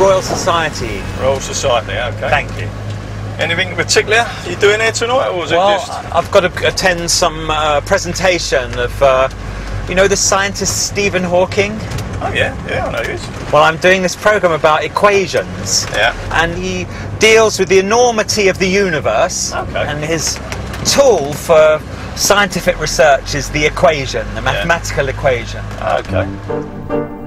Royal Society. Royal Society, okay. Thank you. Anything in particular you doing here tonight, or is Well, it just... I've got to attend some uh, presentation of, uh, you know, the scientist Stephen Hawking. Oh, yeah, yeah, I know this. Well, I'm doing this program about equations. Yeah. And he deals with the enormity of the universe. Okay. And his tool for scientific research is the equation, the mathematical equation. Okay.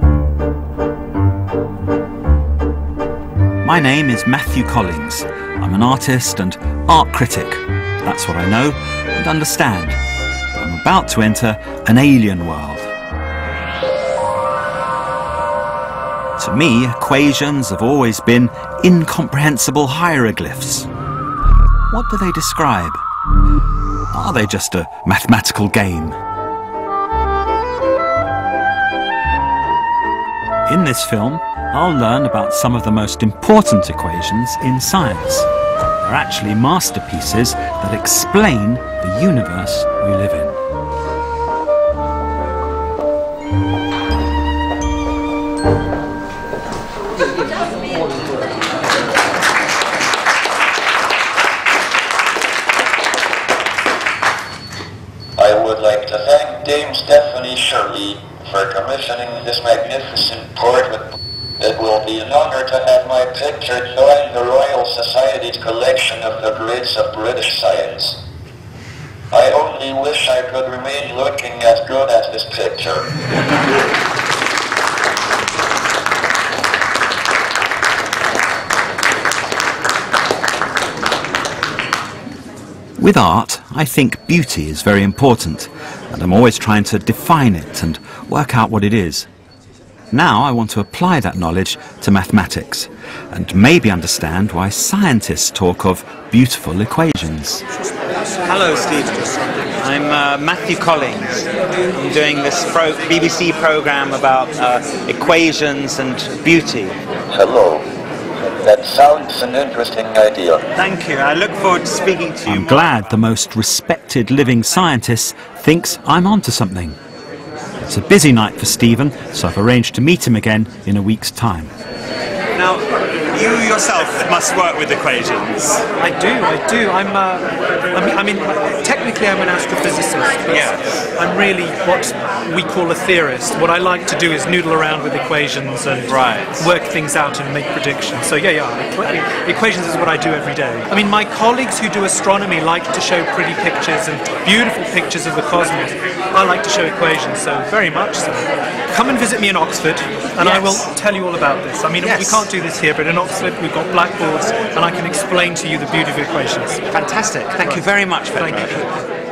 My name is Matthew Collings. I'm an artist and art critic. That's what I know and understand. I'm about to enter an alien world. To me, equations have always been incomprehensible hieroglyphs. What do they describe? Are they just a mathematical game? In this film, I'll learn about some of the most important equations in science. They're actually masterpieces that explain the universe we live in. This picture. With art, I think beauty is very important, and I'm always trying to define it and work out what it is. Now I want to apply that knowledge to mathematics, and maybe understand why scientists talk of beautiful equations. Hello, Steve. I'm uh, Matthew Collings. I'm doing this pro- BBC program about uh, equations and beauty. Hello. That sounds an interesting idea. Thank you. I look forward to speaking to you. I'm glad the most respected living scientist thinks I'm onto something. It's a busy night for Stephen, so I've arranged to meet him again in a week's time. You yourself must work with equations. I do, I do. I'm, uh, I mean, I mean, technically I'm an astrophysicist, but Yeah. I'm really what we call a theorist. What I like to do is noodle around with equations and Right. work things out and make predictions. So yeah, yeah, equa- equations is what I do every day. I mean, my colleagues who do astronomy like to show pretty pictures and beautiful pictures of the cosmos. I like to show equations, so very much so. Come and visit me in Oxford, and I will tell you all about this. I mean, we can't do this here, but in Oxford we've got blackboards, and I can explain to you the beauty of equations. Fantastic. Thank you very much, Pedro. Thank you.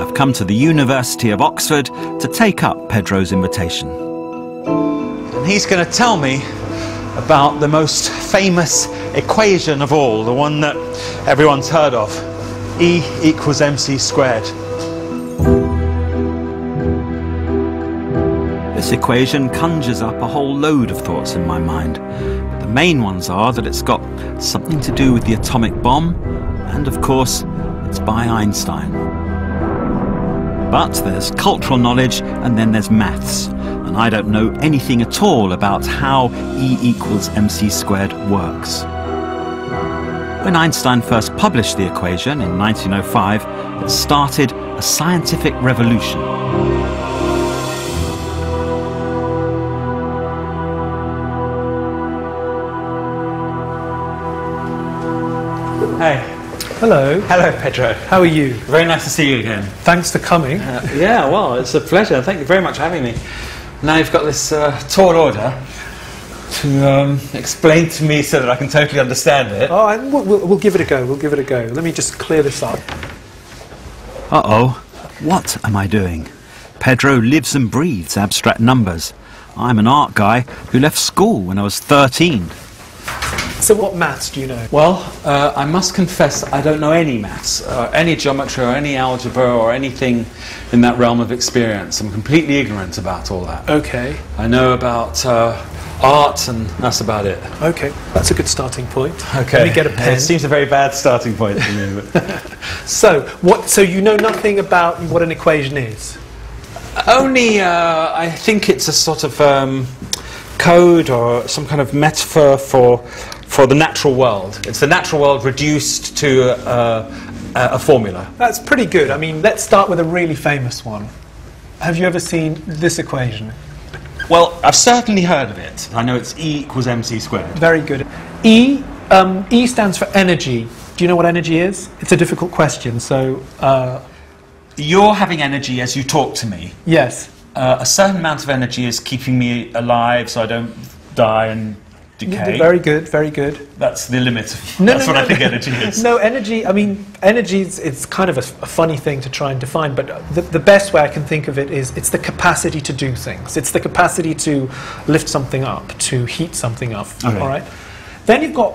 I've come to the University of Oxford to take up Pedro's invitation. And he's going to tell me about the most famous equation of all, the one that everyone's heard of E equals mc squared. This equation conjures up a whole load of thoughts in my mind. The main ones are that it's got something to do with the atomic bomb, and of course, it's by Einstein. But there's cultural knowledge and then there's maths, and I don't know anything at all about how E equals mc squared works. When Einstein first published the equation in 1905, it started a scientific revolution. Hey. Hello. Hello, Pedro. How are you? Very nice to see you again. Thanks for coming. Uh, yeah, well, it's a pleasure. Thank you very much for having me. Now you've got this uh, tall order to um, explain to me so that I can totally understand it. Oh, I, we'll, we'll, we'll give it a go. We'll give it a go. Let me just clear this up. Uh oh, what am I doing? Pedro lives and breathes abstract numbers. I'm an art guy who left school when I was 13. So, what maths do you know? Well, uh, I must confess I don't know any maths, uh, any geometry, or any algebra, or anything in that realm of experience. I'm completely ignorant about all that. Okay. I know about uh, art, and that's about it. Okay. That's a good starting point. Okay. Let me get a pen. It seems a very bad starting point for me. So, what? So you know nothing about what an equation is. Only, uh, I think it's a sort of um, code or some kind of metaphor for for the natural world. It's the natural world reduced to uh, a, a formula. That's pretty good. I mean, let's start with a really famous one. Have you ever seen this equation? Well, I've certainly heard of it. I know it's E equals mc squared. Very good. E, um, e stands for energy. Do you know what energy is? It's a difficult question. So, uh, You're having energy as you talk to me. yes. Uh, a certain amount of energy is keeping me alive so I don't die and decay. Very good. Very good. That's the limit. Of, No, that's no, what no, I think energy is. No, energy, I mean, energy is it's kind of a, a funny thing to try and define, but the, the best way I can think of it is it's the capacity to do things. It's the capacity to lift something up, to heat something up. Okay. All right? Then you've got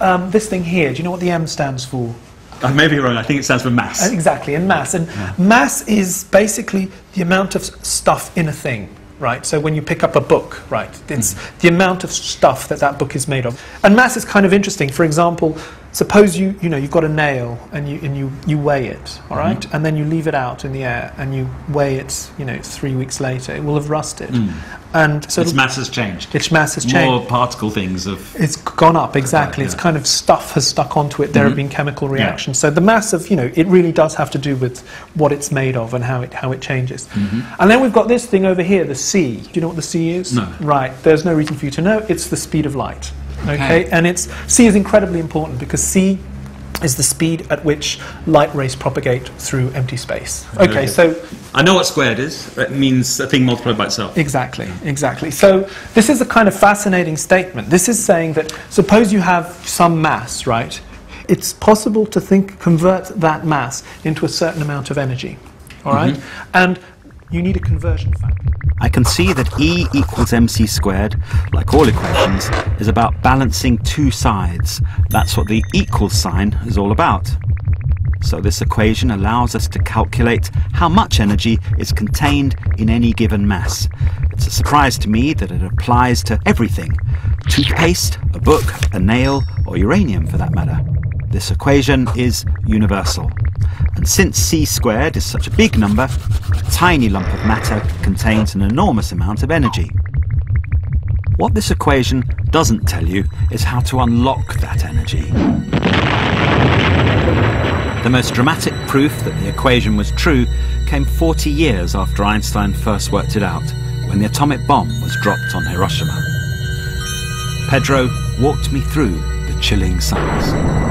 um, this thing here. Do you know what the M stands for? I may be wrong. I think it stands for mass. Exactly, and mass. And mass is basically the amount of stuff in a thing, right? So when you pick up a book, right, it's hmm. the amount of stuff that that book is made of. And mass is kind of interesting. For example, suppose you you know you've got a nail and you and you, you weigh it, all right, mm-hmm. and then you leave it out in the air and you weigh it, you know, three weeks later, it will have rusted, mm. and so its mass has changed. its mass has changed. More particle things of. It's gone up exactly. It's yeah. kind of stuff has stuck onto it. There have mm-hmm. been chemical reactions. So the mass of you know it really does have to do with what it's made of and how it how it changes. Mm-hmm. And then we've got this thing over here, the c. Do you know what the c is? No. Right. There's no reason for you to know. It's the speed of light. Okay. And it's c is incredibly important because c is the speed at which light rays propagate through empty space. Okay. Okay. So I know what squared is. It means a thing multiplied by itself. Exactly, exactly. So this is a kind of fascinating statement. This is saying that suppose you have some mass, right? It's possible to think convert that mass into a certain amount of energy. All right? Mm-hmm. And you need a conversion factor. I can see that E equals mc squared, like all equations, is about balancing two sides. That's what the equal sign is all about. So this equation allows us to calculate how much energy is contained in any given mass. It's a surprise to me that it applies to everything. Toothpaste, a book, a nail, or uranium for that matter. This equation is universal. Since c squared is such a big number, a tiny lump of matter contains an enormous amount of energy. What this equation doesn't tell you is how to unlock that energy. The most dramatic proof that the equation was true came 40 years after Einstein first worked it out, when the atomic bomb was dropped on Hiroshima. Pedro walked me through the chilling science.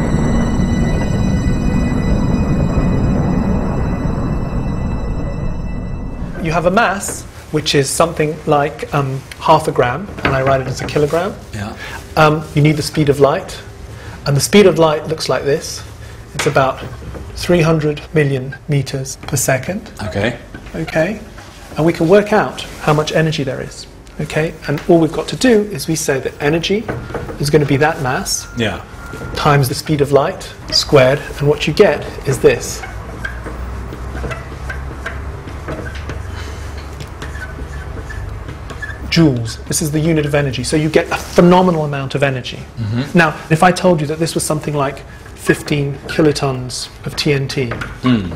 You have a mass, which is something like um, half a gram, and I write it as a kilogram. Yeah. Um, you need the speed of light, and the speed of light looks like this. It's about 300 million meters per second. Okay. okay? And we can work out how much energy there is, okay? And all we've got to do is we say that energy is going to be that mass Yeah. times the speed of light squared, and what you get is this. Joules. This is the unit of energy. So you get a phenomenal amount of energy. Mm-hmm. Now, if I told you that this was something like 15 kilotons of TNT, hmm.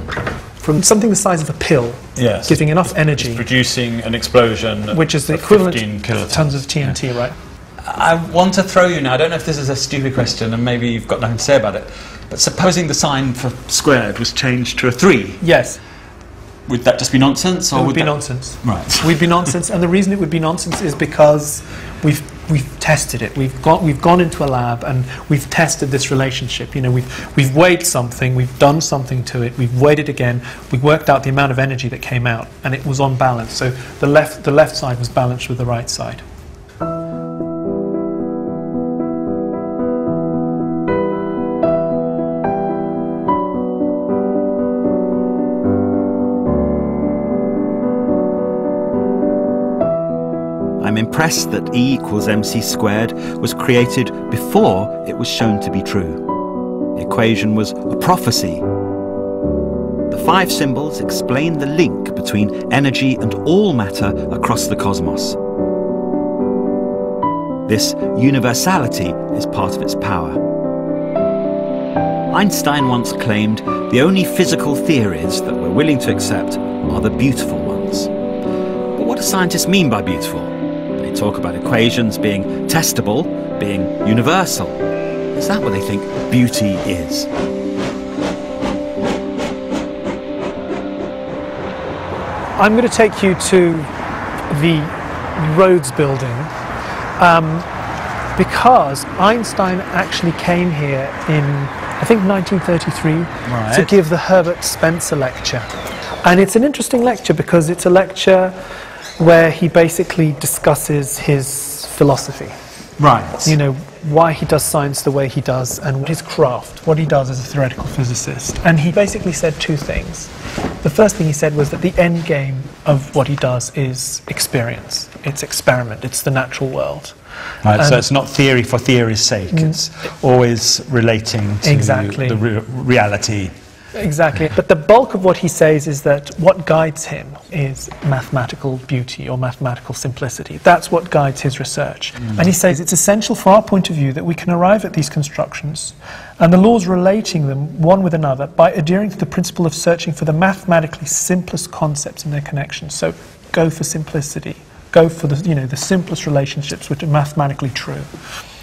from something the size of a pill, Yes. giving enough energy, Producing an explosion. which is the equivalent 15 kilotons. tons of TNT, right? I want to throw you now. I don't know if this is a stupid question, and maybe you've got nothing to say about it. But supposing the sign for squared was changed to a three, Yes, would that just be nonsense, or it would be that- nonsense. Right. We'd be nonsense, and the reason it would be nonsense is because we've we've tested it. We've got we've gone into a lab and we've tested this relationship. You know, we've we've weighed something, we've done something to it, we've weighed it again. We worked out the amount of energy that came out, and it was on balance. So the left the left side was balanced with the right side. I'm impressed that E equals mc squared was created before it was shown to be true. The equation was a prophecy. The five symbols explain the link between energy and all matter across the cosmos. This universality is part of its power. Einstein once claimed the only physical theories that we're willing to accept are the beautiful ones. But what do scientists mean by beautiful? Talk about equations being testable, being universal. Is that what they think beauty is? I'm going to take you to the Rhodes building um, because Einstein actually came here in, I think, 1933 to give the Herbert Spencer lecture. And it's an interesting lecture because it's a lecture where he basically discusses his philosophy Right. you know, why he does science the way he does and his craft, what he does as a theoretical physicist. And he basically said two things. The first thing he said was that the end game of what he does is experience, it's experiment, it's the natural world. Right, so it's not theory for theory's sake. Mm. It's always relating to Exactly. the re- reality. Exactly. But the bulk of what he says is that what guides him is mathematical beauty or mathematical simplicity. That's what guides his research. Mm. And he says it's essential for our point of view that we can arrive at these constructions and the laws relating them one with another by adhering to the principle of searching for the mathematically simplest concepts and their connections. So go for simplicity. Go for the, you know, the simplest relationships which are mathematically true.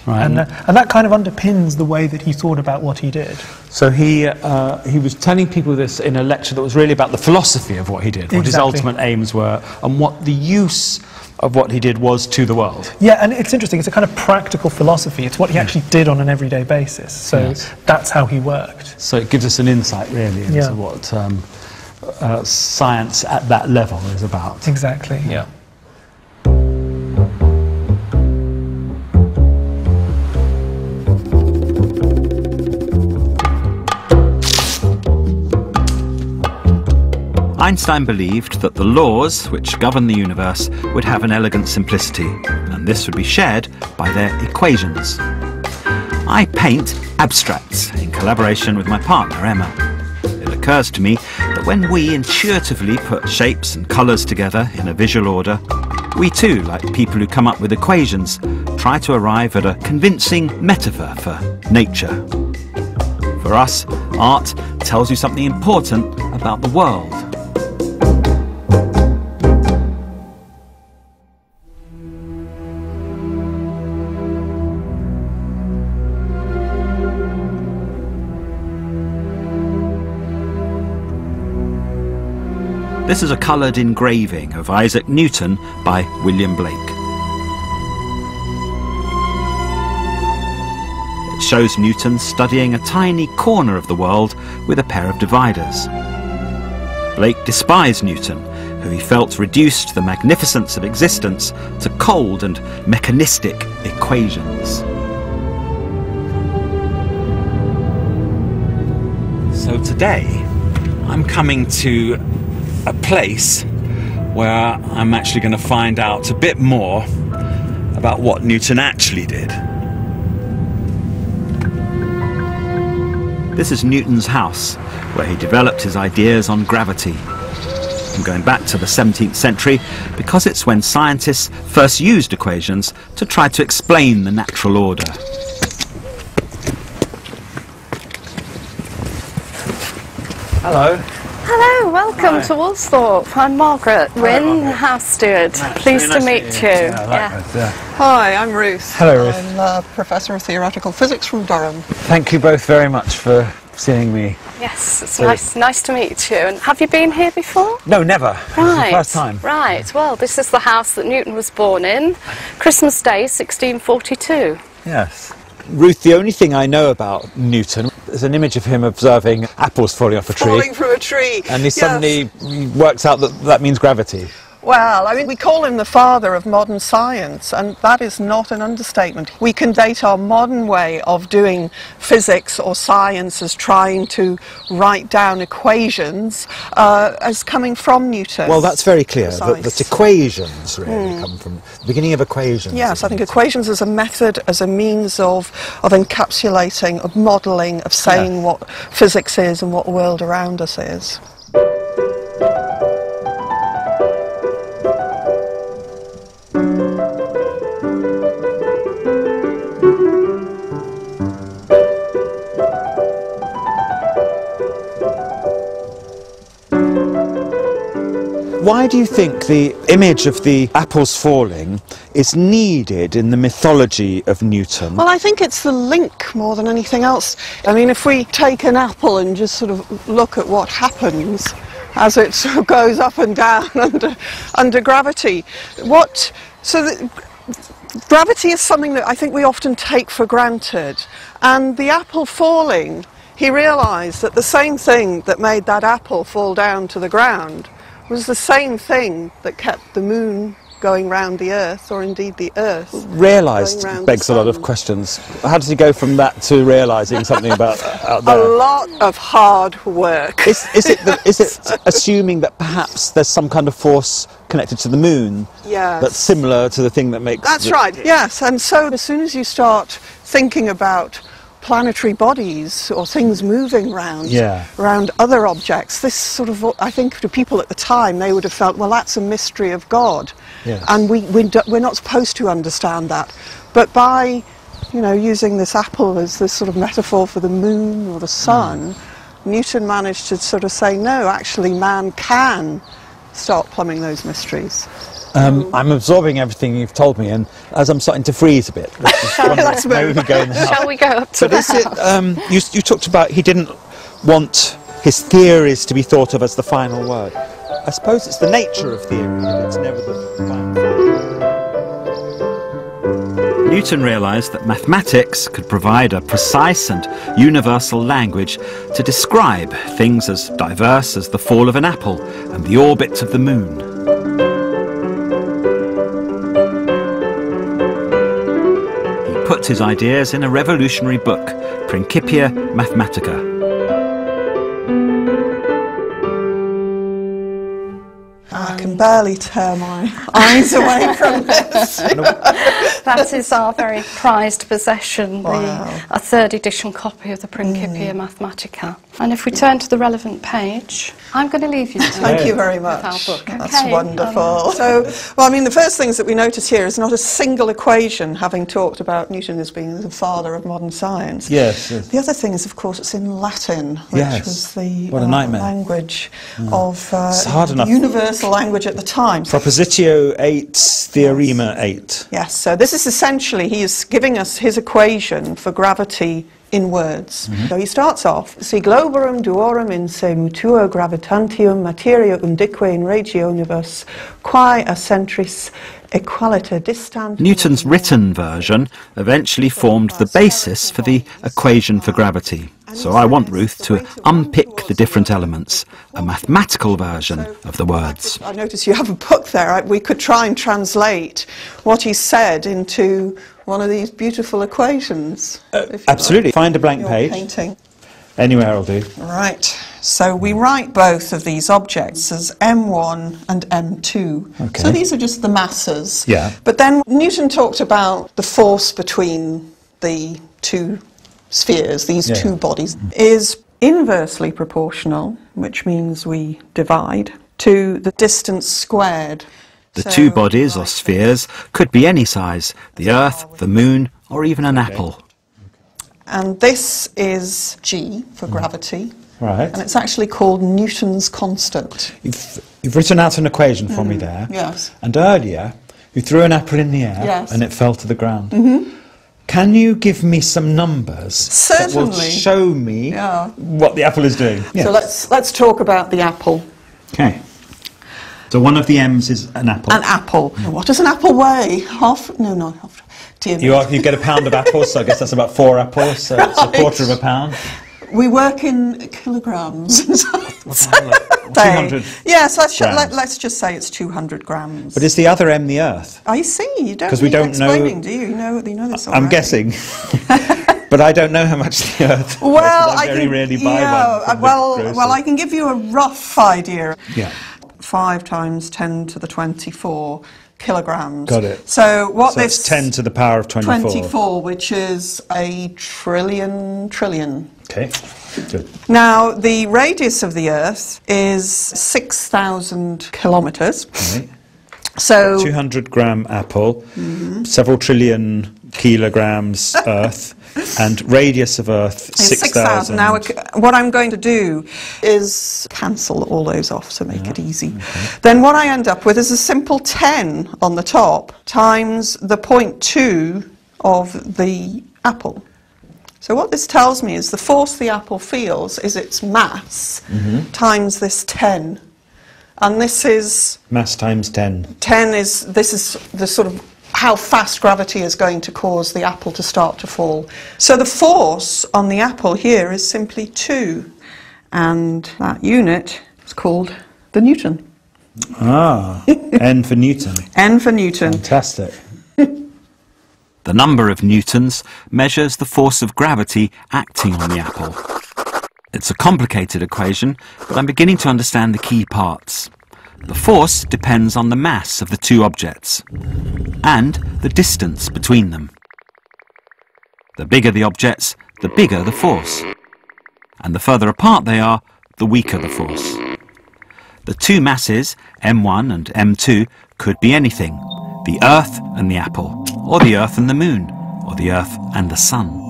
Right. And, uh, and that kind of underpins the way that he thought about what he did. So he, uh, he was telling people this in a lecture that was really about the philosophy of what he did, what his ultimate aims were, and what the use of what he did was to the world. Yeah, and it's interesting. It's a kind of practical philosophy. It's what he actually did on an everyday basis. So Yes. that's how he worked. So it gives us an insight, really, into Yeah. what um, uh, science at that level is about. Exactly. Yeah. Einstein believed that the laws which govern the universe would have an elegant simplicity, and this would be shared by their equations. I paint abstracts in collaboration with my partner Emma. It occurs to me that when we intuitively put shapes and colours together in a visual order, we too, like people who come up with equations, try to arrive at a convincing metaphor for nature. For us, art tells you something important about the world. This is a coloured engraving of Isaac Newton by William Blake. It shows Newton studying a tiny corner of the world with a pair of dividers. Blake despised Newton, who he felt reduced the magnificence of existence to cold and mechanistic equations. So today, I'm coming to a place where I'm actually going to find out a bit more about what Newton actually did. This is Newton's house, where he developed his ideas on gravity. I'm going back to the 17th century because it's when scientists first used equations to try to explain the natural order. Hello. Hello, welcome to Woolsthorpe. I'm Margaret Wynne, house steward. Pleased to meet you. Yeah. Hi, I'm Ruth. Hello, Ruth. I'm a professor of theoretical physics from Durham. Thank you both very much for seeing me. Yes, it's nice, nice to meet you. And have you been here before? No, never. This is the Right. first time. Right. Well, this is the house that Newton was born in. Christmas Day, 1642. Yes. Ruth, the only thing I know about Newton is an image of him observing apples falling off a tree. Falling from a tree. And he Yes. suddenly works out that that means gravity. Well, I mean, we call him the father of modern science, and that is not an understatement. We can date our modern way of doing physics or science as trying to write down equations uh, as coming from Newton. Well, that's very clear. That, that equations really come from the beginning of equations. Yes, I think equations as a method, as a means of, of encapsulating, of modelling, of saying what physics is and what the world around us is. Why do you think the image of the apples falling is needed in the mythology of Newton? Well, I think it's the link more than anything else. I mean, if we take an apple and just sort of look at what happens as it sort of goes up and down under, under gravity, what so gravity is something that I think we often take for granted, and the apple falling. He realised that the same thing that made that apple fall down to the ground was the same thing that kept the moon going round the earth, or indeed the earth. Realised begs a lot of questions. How does he go from that to realising something about out A lot of hard work. Is, is, it the, is it assuming that perhaps there's some kind of force connected to the moon Yes. that's similar to the thing that makes That's the- right, yes. And so as soon as you start thinking about planetary bodies or things moving around Yeah. around other objects, this sort of, I think to people at the time, they would have felt, well, that's a mystery of God. Yes. And we, we do, we're not supposed to understand that. But by, you know, using this apple as this sort of metaphor for the moon or the sun, mm. Newton managed to sort of say, no, actually man can start plumbing those mysteries. Um, I'm absorbing everything you've told me, and as I'm starting to freeze a bit, let's just Shall we- wonder- Let's maybe move. we go in the house. Shall we go up to But the is it? Um, you, you talked about he didn't want his theories to be thought of as the final word. I suppose it's the nature of theory that it's never the final. Word. Newton realised that mathematics could provide a precise and universal language to describe things as diverse as the fall of an apple and the orbit of the moon. His ideas in a revolutionary book, Principia Mathematica. Can barely tear my eyes away from this. That is our very prized possession, Wow. the, a third edition copy of the Principia Mathematica. And if we turn to the relevant page, I'm going to leave you to Thank you very much. book. That's wonderful. um, so, well, I mean, the first things that we notice here is not a single equation, having talked about Newton as being the father of modern science. Yes, yes. The other thing is, of course, it's in Latin, which Yes. was the What a uh, nightmare. language of uh, It's hard enough. universal language at the time. Propositio 8, Theorema 8. Yes, so this is essentially, he is giving us his equation for gravity in words. Mm-hmm. So he starts off, si globorum duorum in se mutuo gravitantium materia undique in regio univers, quae a centris equaliter distant. Newton's written version eventually formed the basis for the equation for gravity. So I want Ruth to unpick the different elements, a mathematical version of the words. I notice you have a book there. We could try and translate what he said into one of these beautiful equations. Uh, if you Absolutely. like. Find a blank Your page. painting. Anywhere will do. Right. So we write both of these objects as M1 and M2. Okay. So these are just the masses. Yeah. But then Newton talked about the force between the two spheres, these Yeah. two bodies, is inversely proportional, which means we divide, to the distance squared. The So, two bodies or spheres could be any size the Earth, the Moon, or even an apple. And this is G for gravity. Right. And it's actually called Newton's constant. You've, you've written out an equation for me there. yes. And earlier, you threw an apple in the air Yes. and it fell to the ground. Mm-hmm. Can you give me some numbers that will show me Yeah. what the apple is doing? So let's let's talk about the apple. Okay. So one of the M's is an apple. An apple. What does an apple weigh? Half? No, not half. Dear you, are, you get a pound of apples, so I guess that's about four apples, so it's a quarter of a pound. We work in kilograms. Two hundred. Yes, let's, sh- grams. let, let's just say it's 200 grams. But is the other M the Earth? I see. You don't 'Cause we don't know- do you? You know, you know this I'm already. guessing. but I don't know how much the Earth Well, I can, rarely buy yeah, one. Uh, well, well, I can give you a rough idea. Yeah. 5 times 10 to the 24 kilograms. Got it. So what So this... 10 to the power of 24. 24, which is a trillion trillion. Okay, good. Now, the radius of the Earth is 6,000 kilometres. Right. So, 200 gram apple, Mm-hmm. several trillion kilograms earth. and radius of Earth It's 6,000. Now, what I'm going to do is cancel all those off to make it easy. Okay. Then what I end up with is a simple 10 on the top times the 0.2 of the apple. So what this tells me is the force the apple feels is its mass times this 10. And this is Mass times 10. 10 is this is the sort of how fast gravity is going to cause the apple to start to fall. So the force on the apple here is simply 2 and that unit is called the Newton. Ah, N for Newton. N for Newton. Fantastic. The number of newtons measures the force of gravity acting on the apple. It's a complicated equation, but I'm beginning to understand the key parts. The force depends on the mass of the two objects and the distance between them. The bigger the objects, the bigger the force. And the further apart they are, the weaker the force. The two masses, M1 and M2, could be anything. The Earth and the apple, or the Earth and the moon, or the Earth and the sun.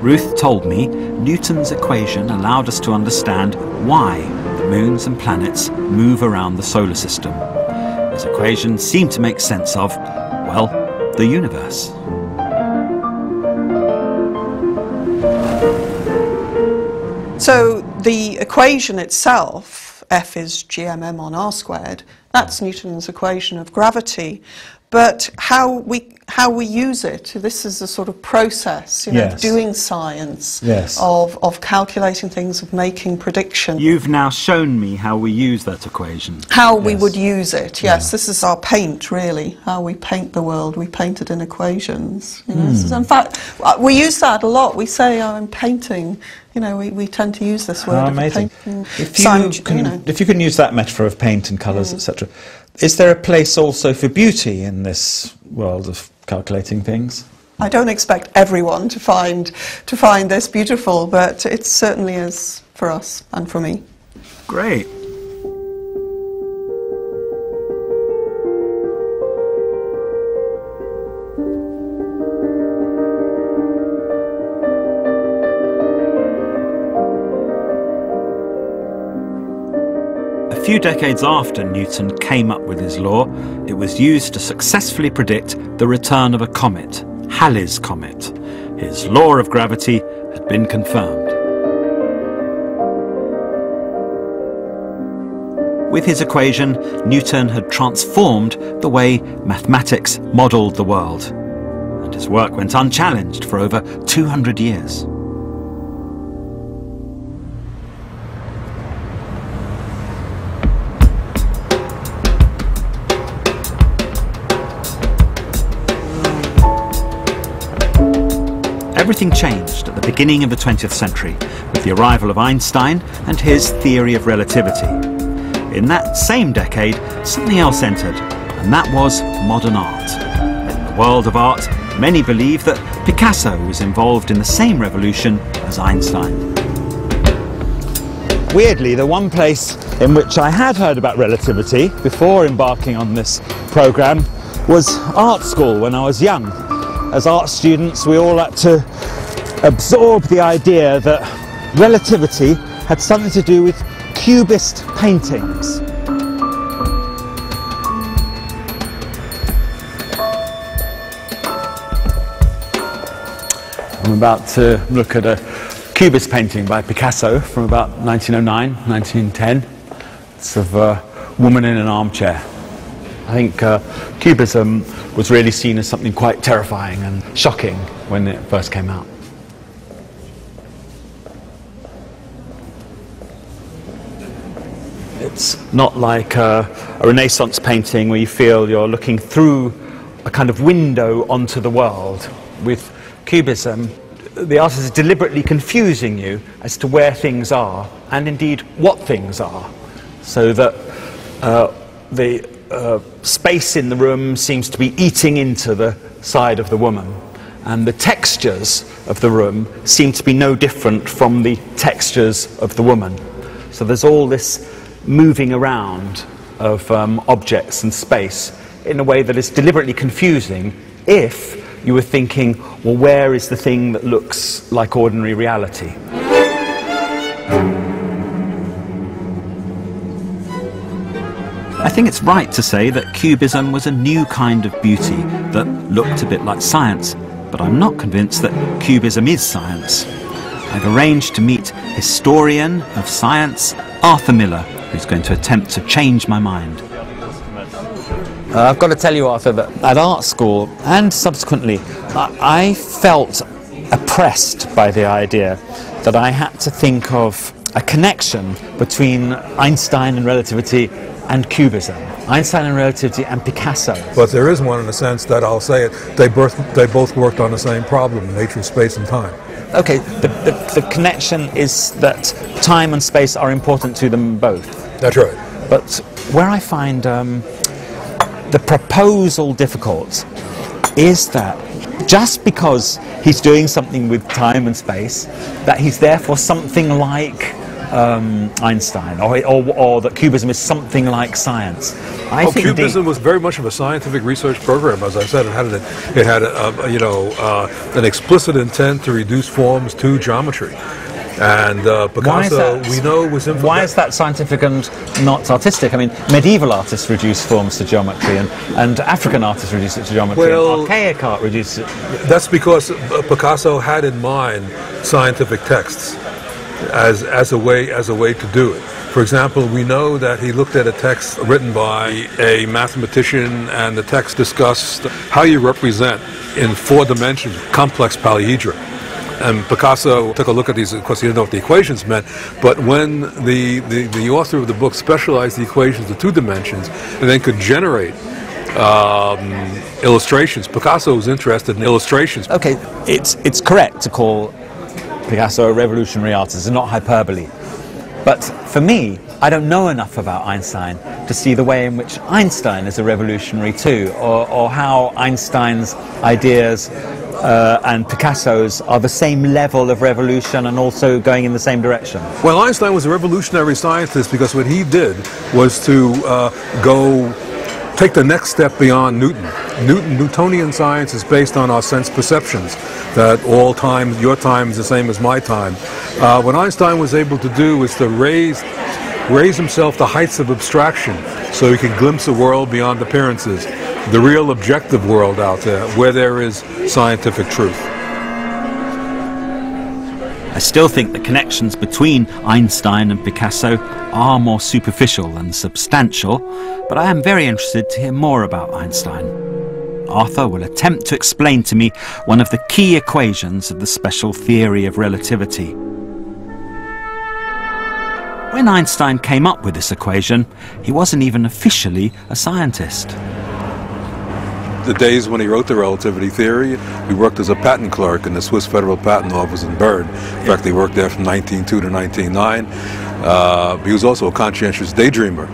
Ruth told me Newton's equation allowed us to understand why the moons and planets move around the solar system. His equation seemed to make sense of, well, the universe. So the equation itself, F is gmm on r squared, that's Newton's equation of gravity. But how we, how we use it, this is a sort of process, you know, Yes. doing science, Yes. of, of calculating things, of making predictions. You've now shown me how we use that equation. how we would use it. Yes, this is our paint, really. How we paint the world. We paint it in equations. You know, Hmm. in fact, uh, we use that a lot. We say, oh, "I'm painting." You know, we, we tend to use this word. How of ah, amazing. painting. If you, Sound, can, you know. if you can use that metaphor of paint and colours, mm. etc., is there a place also for beauty in this world of calculating things? I don't expect everyone to find to find this beautiful, but it certainly is for us and for me. Great. Few decades after Newton came up with his law, it was used to successfully predict the return of a comet, Halley's Comet. His law of gravity had been confirmed. With his equation, Newton had transformed the way mathematics modelled the world. And his work went unchallenged for over 200 years. Everything changed at the beginning of the 20th century with the arrival of Einstein and his theory of relativity. In that same decade, something else entered, and that was modern art. In the world of art, many believe that Picasso was involved in the same revolution as Einstein. Weirdly, the one place in which I had heard about relativity before embarking on this programme was art school when I was young. As art students, we all had to absorb the idea that relativity had something to do with cubist paintings. I'm about to look at a cubist painting by Picasso from about 1909, 1910. It's of a woman in an armchair. I think uh, cubism was really seen as something quite terrifying and shocking when it first came out. It's not like a, a Renaissance painting where you feel you're looking through a kind of window onto the world. With Cubism, the artist is deliberately confusing you as to where things are and indeed what things are, so that uh, the uh, space in the room seems to be eating into the side of the woman, and the textures of the room seem to be no different from the textures of the woman. So there's all this moving around of um, objects and space in a way that is deliberately confusing if you were thinking, well, where is the thing that looks like ordinary reality? I think it's right to say that Cubism was a new kind of beauty that looked a bit like science, but I'm not convinced that Cubism is science. I've arranged to meet historian of science Arthur Miller, who's going to attempt to change my mind. Uh, I've got to tell you, Arthur, that at art school and subsequently, I, I felt oppressed by the idea that I had to think of a connection between Einstein and relativity and Cubism, Einstein and relativity and Picasso. But there is one in the sense that I'll say it, they both, they both worked on the same problem, nature space and time. Okay, the, the, the connection is that time and space are important to them both. That's right. But where I find um, the proposal difficult is that just because he's doing something with time and space, that he's therefore something like um, Einstein, or, or, or, that Cubism is something like science. I oh, think Cubism was very much of a scientific research program. As I said, it had, a, it had a, a, you know, uh, an explicit intent to reduce forms to geometry. And uh, Picasso, we know, was influenced. Why is that scientific and not artistic? I mean, medieval artists reduce forms to geometry, and, and African artists reduce it to geometry, well, archaic art reduces it. That's because uh, Picasso had in mind scientific texts as, as, a way, as a way to do it. For example, we know that he looked at a text written by a mathematician, and the text discussed how you represent in four dimensions complex polyhedra. And Picasso took a look at these, of course, he didn't know what the equations meant, but when the, the, the author of the book specialized the equations to two dimensions and then could generate um, illustrations, Picasso was interested in illustrations. Okay, it's, it's correct to call Picasso a revolutionary artist, it's not hyperbole. But for me, I don't know enough about Einstein to see the way in which Einstein is a revolutionary too, or, or how Einstein's ideas uh, and Picasso's are the same level of revolution and also going in the same direction? Well, Einstein was a revolutionary scientist because what he did was to uh, go take the next step beyond Newton. Newton. Newtonian science is based on our sense perceptions, that all time, your time is the same as my time. Uh, what Einstein was able to do was to raise, raise himself to heights of abstraction so he could glimpse a world beyond appearances, the real objective world out there, where there is scientific truth. I still think the connections between Einstein and Picasso are more superficial than substantial, but I am very interested to hear more about Einstein. Arthur will attempt to explain to me one of the key equations of the special theory of relativity. When Einstein came up with this equation, he wasn't even officially a scientist the days when he wrote the relativity theory, he worked as a patent clerk in the Swiss Federal Patent Office in Bern. In fact, he worked there from 1902 to 1909. Uh, he was also a conscientious daydreamer.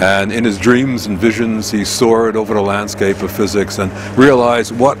And in his dreams and visions, he soared over the landscape of physics and realized what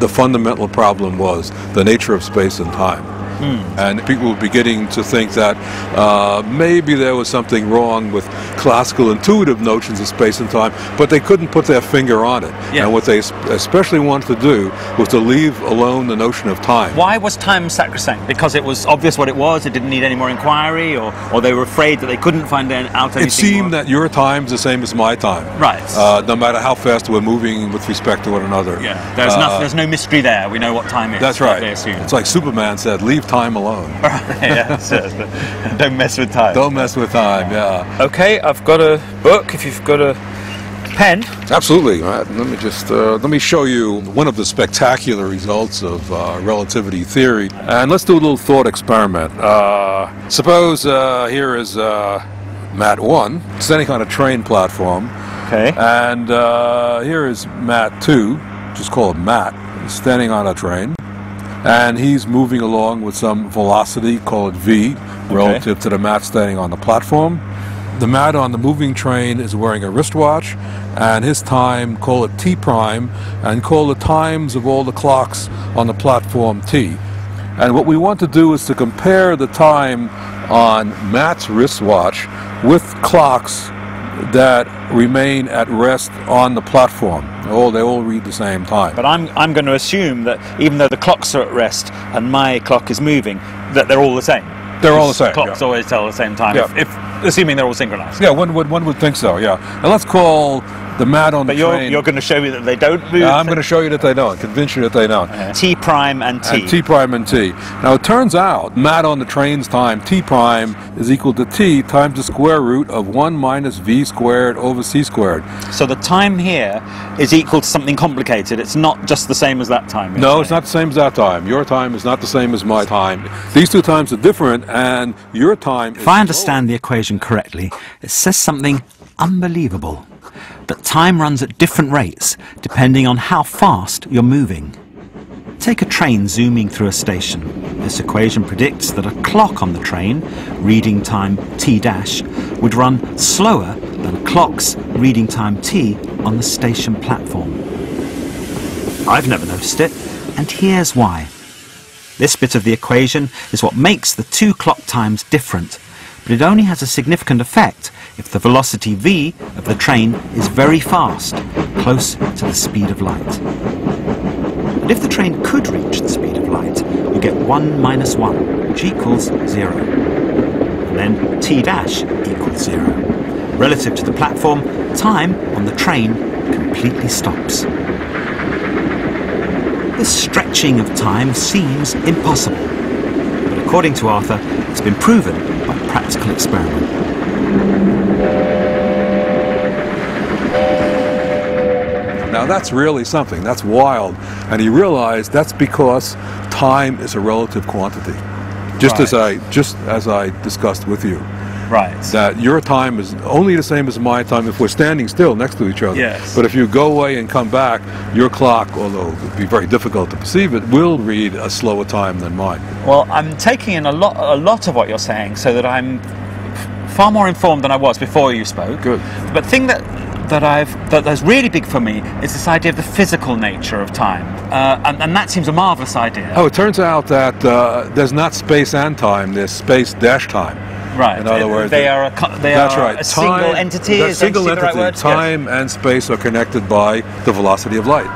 the fundamental problem was, the nature of space and time. Mm. And people were beginning to think that uh, maybe there was something wrong with classical intuitive notions of space and time, but they couldn't put their finger on it. Yeah. And what they especially wanted to do was to leave alone the notion of time. Why was time sacrosanct? Because it was obvious what it was, it didn't need any more inquiry, or, or they were afraid that they couldn't find out anything It seemed more? that your time's the same as my time. Right. Uh, no matter how fast we're moving with respect to one another. Yeah, there's, uh, nothing, there's no mystery there. We know what time is. That's right. It's like Superman said, leave time alone. yeah, don't mess with time. Don't mess with time, yeah. Okay, I've got a book. If you've got a pen. Absolutely. Right. Let me just uh, let me show you one of the spectacular results of uh, relativity theory, and let's do a little thought experiment. Uh, suppose uh, here is uh, Matt one standing on a train platform. Okay. And uh, here is Matt two, just call it Matt, standing on a train and he's moving along with some velocity, call it v, relative okay. to the Matt standing on the platform. The Matt on the moving train is wearing a wristwatch, and his time, call it t prime, and call the times of all the clocks on the platform t. And what we want to do is to compare the time on Matt's wristwatch with clocks that remain at rest on the platform. All they all read the same time. But I'm, I'm going to assume that even though the clocks are at rest and my clock is moving, that they're all the same. They're all the same. Clocks yeah. always tell the same time, Yeah. if, if, assuming they're all synchronized. Yeah, one would one would think so. Yeah, and let's call the Matt on But the you're, train. you're going to show me that they don't move. Yeah, I'm going to show you that they don't. Convince you that they don't. Uh-huh. T prime and T. And T prime and T. Now it turns out Matt on the train's time T prime is equal to T times the square root of one minus V squared over C squared. So the time here is equal to something complicated. It's not just the same as that time. No, saying. it's not the same as that time. Your time is not the same as my time. These two times are different, and your time. If I understand the equation correctly, it says something unbelievable. That time runs at different rates depending on how fast you're moving. Take a train zooming through a station. This equation predicts that a clock on the train, reading time t dash, would run slower than clocks reading time t on the station platform. I've never noticed it, and here's why. This bit of the equation is what makes the two clock times different, but it only has a significant effect if the velocity v of the train is very fast, close to the speed of light. And if the train could reach the speed of light, you get 1 minus 1, which equals 0. And then t dash equals 0. Relative to the platform, time on the train completely stops. This stretching of time seems impossible. But according to Arthur, it's been proven practical experiment. Now that's really something. That's wild. And he realized that's because time is a relative quantity. Just as I just as I discussed with you. Right. That your time is only the same as my time if we're standing still next to each other. Yes. But if you go away and come back, your clock, although it would be very difficult to perceive it, will read a slower time than mine. Well, I'm taking in a lot, a lot of what you're saying, so that I'm far more informed than I was before you spoke. Good. But the thing that that I've that that's really big for me is this idea of the physical nature of time, uh, and, and that seems a marvelous idea. Oh, it turns out that uh, there's not space and time, there's space dash time. Right. in other words, they are a co- they That's are right. a single Time- entity. that's single entity the right entity. word? Yes. Time and space are connected by the velocity of light.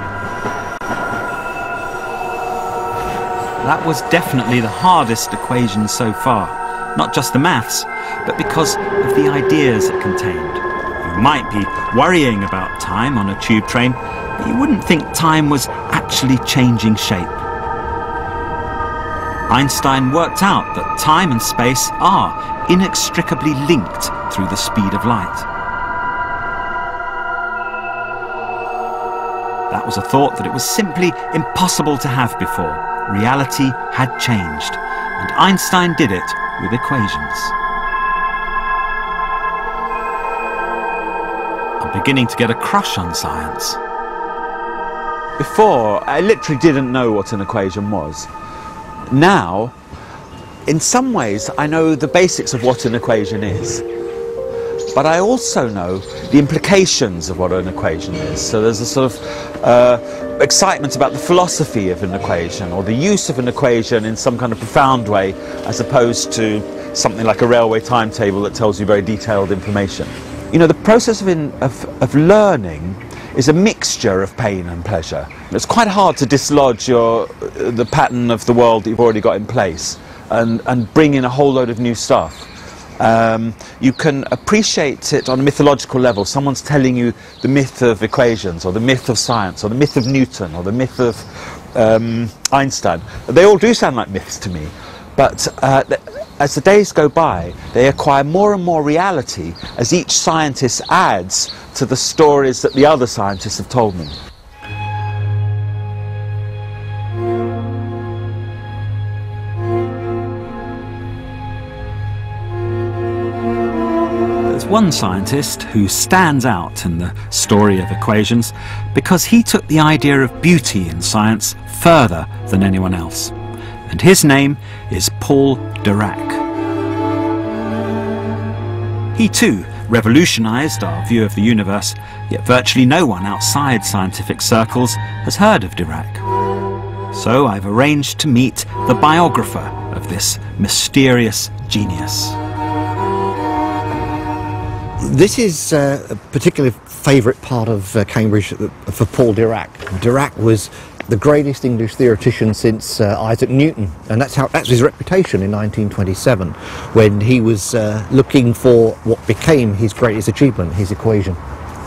That was definitely the hardest equation so far. Not just the maths, but because of the ideas it contained. You might be worrying about time on a tube train, but you wouldn't think time was actually changing shape. Einstein worked out that time and space are inextricably linked through the speed of light. That was a thought that it was simply impossible to have before. Reality had changed, and Einstein did it with equations. I'm beginning to get a crush on science. Before, I literally didn't know what an equation was. Now, in some ways, I know the basics of what an equation is. But I also know the implications of what an equation is. So there's a sort of uh, excitement about the philosophy of an equation or the use of an equation in some kind of profound way as opposed to something like a railway timetable that tells you very detailed information. You know, the process of, in, of, of learning is a mixture of pain and pleasure. It's quite hard to dislodge your, the pattern of the world that you've already got in place and, and bring in a whole load of new stuff. Um, you can appreciate it on a mythological level. Someone's telling you the myth of equations, or the myth of science, or the myth of Newton, or the myth of um, Einstein. They all do sound like myths to me, but uh, as the days go by, they acquire more and more reality as each scientist adds to the stories that the other scientists have told me. One scientist who stands out in the story of equations because he took the idea of beauty in science further than anyone else. And his name is Paul Dirac. He too revolutionized our view of the universe, yet virtually no one outside scientific circles has heard of Dirac. So I've arranged to meet the biographer of this mysterious genius. This is uh, a particularly favourite part of uh, Cambridge uh, for Paul Dirac. Dirac was the greatest English theoretician since uh, Isaac Newton, and that's how that's his reputation in 1927, when he was uh, looking for what became his greatest achievement, his equation.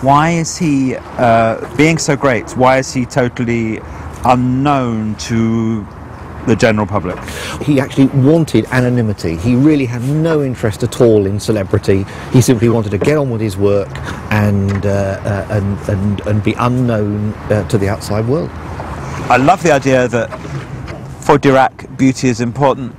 Why is he, uh, being so great, why is he totally unknown to the general public? He actually wanted anonymity. He really had no interest at all in celebrity. He simply wanted to get on with his work and, uh, uh, and, and, and be unknown uh, to the outside world. I love the idea that for Dirac, beauty is important.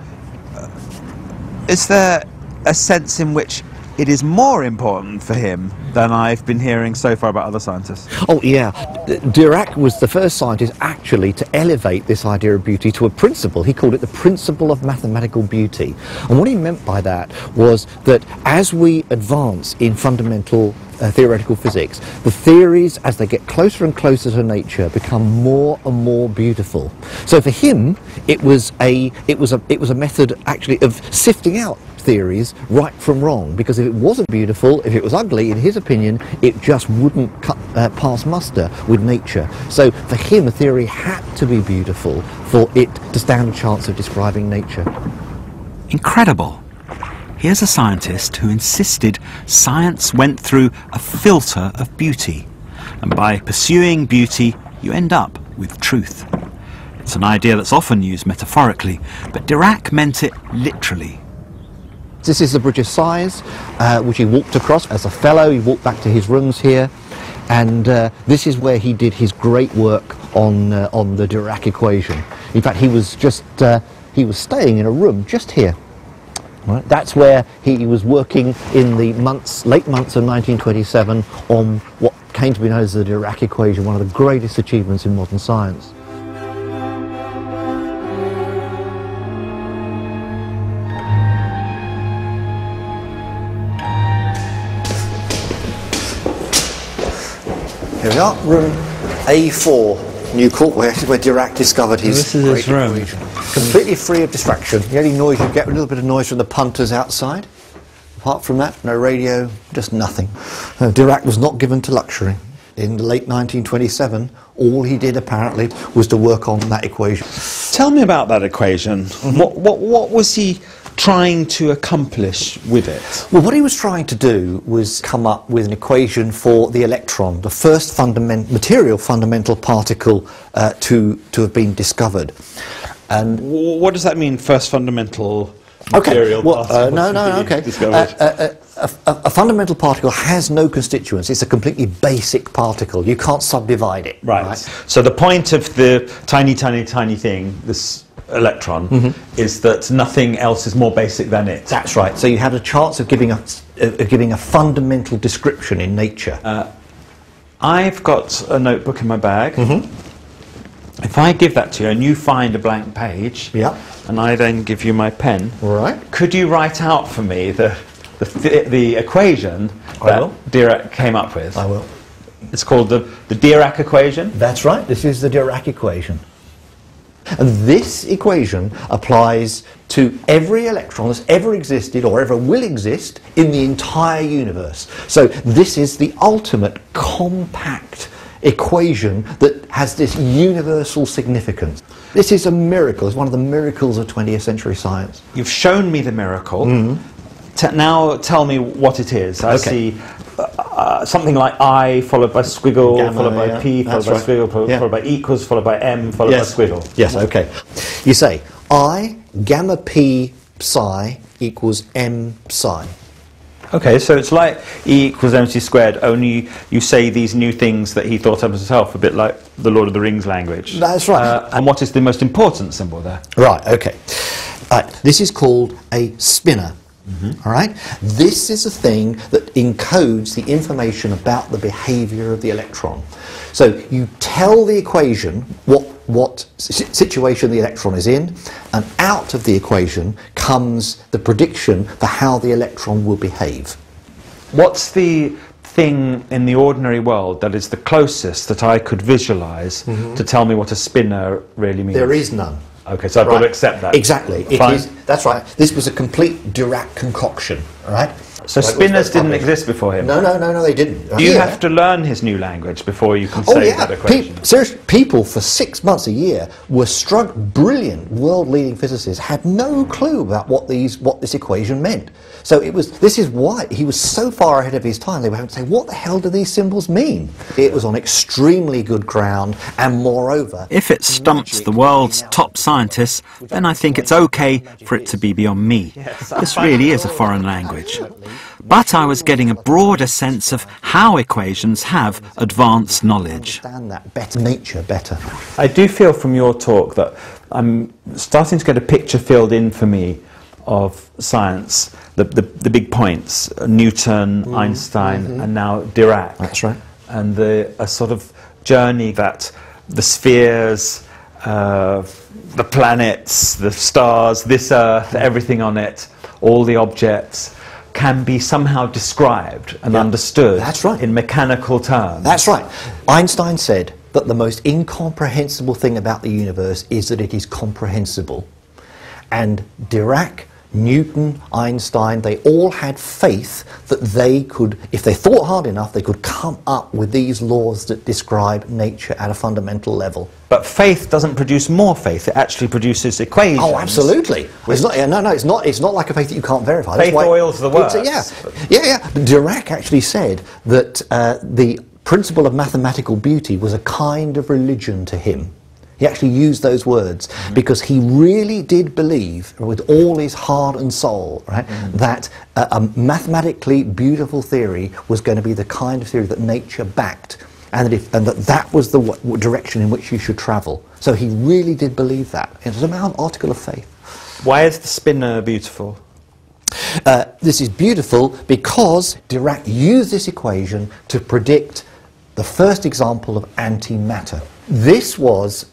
Is there a sense in which it is more important for him than I've been hearing so far about other scientists? Oh, yeah. Dirac was the first scientist actually to elevate this idea of beauty to a principle. He called it the principle of mathematical beauty. And what he meant by that was that as we advance in fundamental uh, theoretical physics, the theories, as they get closer and closer to nature, become more and more beautiful. So for him, it was a it was a it was a method actually of sifting out theories right from wrong because if it wasn't beautiful if it was ugly in his opinion it just wouldn't cut, uh, pass muster with nature so for him a theory had to be beautiful for it to stand a chance of describing nature Incredible. Here's a scientist who insisted science went through a filter of beauty. And by pursuing beauty, you end up with truth. It's an idea that's often used metaphorically, but Dirac meant it literally. This is the Bridge of Sighs, uh, which he walked across as a fellow. He walked back to his rooms here, and uh, this is where he did his great work on uh, on the Dirac equation. In fact, he was just uh, he was staying in a room just here. Right? That's where he was working in the months, late months of 1927 on what came to be known as the Dirac equation, one of the greatest achievements in modern science. Here we are, room A4, New Court, where, where Dirac discovered his This is his room. equation. Completely free of distraction. The only noise you get, a little bit of noise from the punters outside. Apart from that, no radio, just nothing. Uh, Dirac was not given to luxury. In the late 1927, all he did apparently was to work on that equation. Tell me about that equation. Mm-hmm. What, what, what was he trying to accomplish with it? Well, what he was trying to do was come up with an equation for the electron, the first fundament, material fundamental particle uh, to, to have been discovered. And What does that mean, first fundamental Okay. material Well, uh, no, no, okay. Uh, uh, uh, a, a, a fundamental particle has no constituents. It's a completely basic particle. You can't subdivide it. Right. So the point of the tiny, tiny, tiny thing, this electron, Mm-hmm. is that nothing else is more basic than it. That's right. So you have a chance of giving a, of giving a fundamental description in nature. Uh, I've got a notebook in my bag. Mm-hmm. If I give that to you and you find a blank page, Yeah. and I then give you my pen, All right. could you write out for me the the, th- the equation I that will. Dirac came up with? I will. It's called the, the Dirac equation. That's right. This is the Dirac equation. And this equation applies to every electron that's ever existed or ever will exist in the entire universe. So this is the ultimate compact equation that has this universal significance. This is a miracle. It's one of the miracles of 20th century science. You've shown me the miracle. Mm-hmm. T- now tell me what it is. I. Okay. see uh, something like I followed by squiggle, Gamma, followed by yeah. P, followed That's by right. squiggle, fo- Yeah. followed by equals, followed by M, followed by squiggle. Yes, okay. You say I gamma p psi equals m psi. Okay, so it's like E equals mc squared, only you say these new things that he thought of himself, a bit like the Lord of the Rings language. That's right. Uh, and what is the most important symbol there? Right, okay. Right, this is called a spinor. All right? This is a thing that encodes the information about the behavior of the electron. So you tell the equation what, what situation the electron is in, and out of the equation comes the prediction for how the electron will behave. What's the thing in the ordinary world that is the closest that I could visualize mm-hmm. to tell me what a spinor really means? There is none. Okay, so I've got to accept that. Exactly. Is- that's right. This was a complete Dirac concoction. All right. So Like, spinors didn't exist before him? No, no, no, no, they didn't. You Yeah. have to learn his new language before you can Oh say yeah, that equation? Pe- seriously, people for six months a year were struck. Brilliant, world-leading physicists had no clue about what these what this equation meant. So it was. This is why he was so far ahead of his time. They were having to say, "What the hell do these symbols mean?" It was on extremely good ground, and moreover, If it stumps the world's top scientists, then I think it's okay for it to be beyond me. This really is a foreign language. But I was getting a broader sense of how equations have advanced knowledge. understand that better, nature better. I do feel from your talk that I'm starting to get a picture filled in for me of science, the, the, the big points, Newton, Einstein, and now Dirac. That's right. And the a sort of journey that the spheres, uh, the planets, the stars, this Earth, everything on it, all the objects, can be somehow described and Yeah. understood That's right. in mechanical terms. That's right. Einstein said that the most incomprehensible thing about the universe is that it is comprehensible. And Dirac, Newton, Einstein, they all had faith that they could, if they thought hard enough, they could come up with these laws that describe nature at a fundamental level. But faith doesn't produce more faith; it actually produces equations. Oh, absolutely. It's not, yeah, no, no, it's not. It's not like a faith that you can't verify. That's Faith oils the works. Yeah, yeah, yeah. Dirac actually said that uh, the principle of mathematical beauty was a kind of religion to him. He actually used those words because he really did believe, with all his heart and soul, right, that a, a mathematically beautiful theory was going to be the kind of theory that nature backed, and that, if, and that that was the w- direction in which you should travel. So he really did believe that. It was an article of faith. Why is the spinor beautiful? Uh, this is beautiful because Dirac used this equation to predict the first example of antimatter. This was